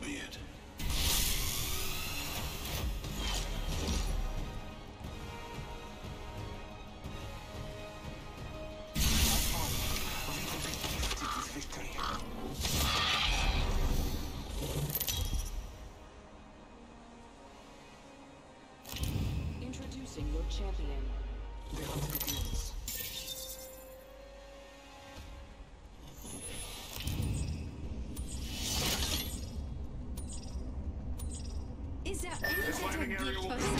be it. Having deep close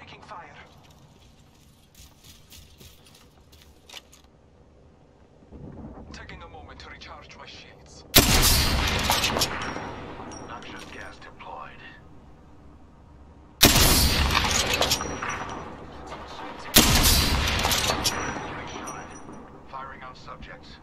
taking fire. Taking a moment to recharge my shields. Noxious gas deployed. Firing on subjects.